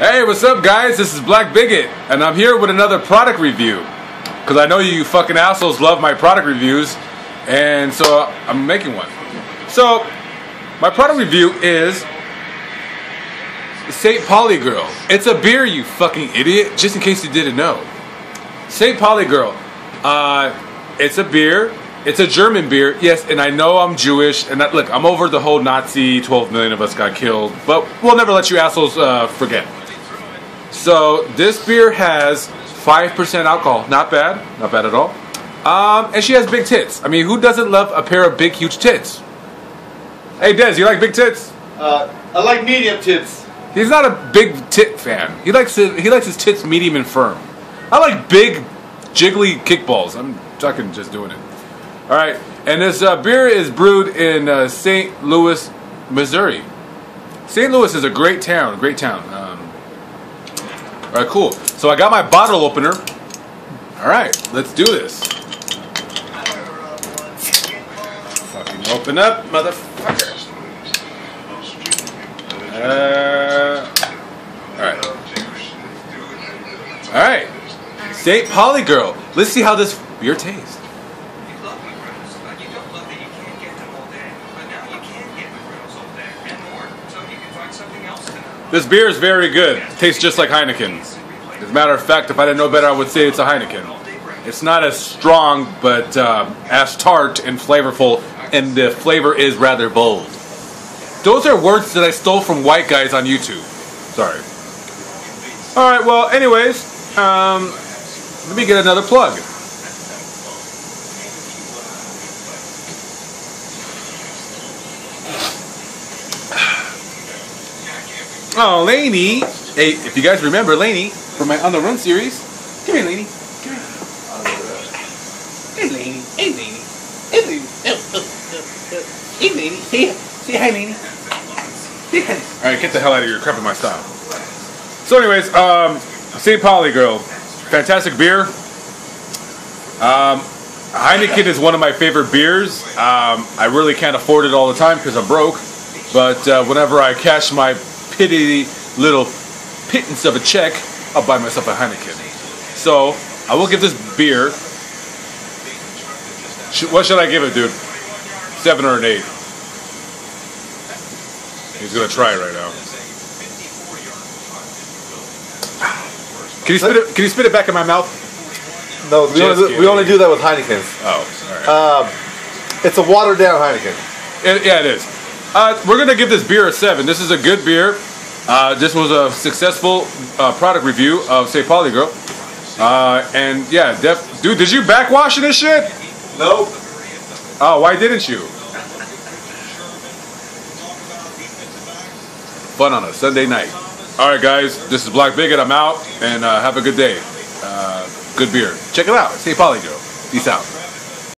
Hey, what's up, guys? This is Black Bigot, and I'm here with another product review. Because I know you fucking assholes love my product reviews, and so I'm making one. So, my product review is St. Pauli Girl. It's a beer, you fucking idiot, just in case you didn't know. St. Pauli Girl. Uh, it's a beer. It's a German beer, yes, and I know I'm Jewish, and that, look, I'm over the whole Nazi, 12 million of us got killed, but we'll never let you assholes uh, forget. So this beer has 5% alcohol. Not bad. Not bad at all. Um, and she has big tits. I mean, who doesn't love a pair of big, huge tits? Hey, Des, you like big tits? Uh, I like medium tits. He's not a big tit fan. He likes it, he likes his tits medium and firm. I like big, jiggly kickballs. I'm fucking just doing it. All right, and this uh, beer is brewed in uh, St. Louis, Missouri. St. Louis is a great town. Great town. All right, cool. So I got my bottle opener. All right, let's do this. Fucking open up, motherfucker. Uh, all right. All right. St. Pauli girl. Let's see how this beer tastes. This beer is very good. Tastes just like Heineken. As a matter of fact, if I didn't know better, I would say it's a Heineken. It's not as strong, but uh, as tart and flavorful, and the flavor is rather bold. Those are words that I stole from white guys on YouTube. Sorry. All right. Well, anyways, um, let me get another plug. Oh, Laney. Hey, if you guys remember Laney from my On the Run series, come here, Laney. Come here. Hey, Laney. Hey, Laney. Hey, oh. Hey, Laney. Say, say hi, Laney. Say hi. All right, get the hell out of here. You're crapping my style. So, anyways, um, St. Pauli Girl, fantastic beer. Um, Heineken is one of my favorite beers. Um, I really can't afford it all the time because I'm broke. But uh, whenever I cash my pitty little pittance of a check, I'll buy myself a Heineken. So I will give this beer. What should I give it, dude? Seven or an eight? He's gonna try it right now. Can you spit it? Can you spit it back in my mouth? No, we only, do, we only do that with Heinekens. Oh, right. Um, it's a watered down Heineken. It- yeah, it is. Uh, we're gonna give this beer a seven. This is a good beer. Uh, this was a successful uh, product review of St. Pauli Girl. Uh, and yeah, def- dude, did you backwash this shit? Nope. Oh, why didn't you? Fun on a Sunday night. All right, guys, this is Black Bigot. I'm out, and uh, have a good day. Uh, good beer. Check it out. St. Pauli Girl. Peace out.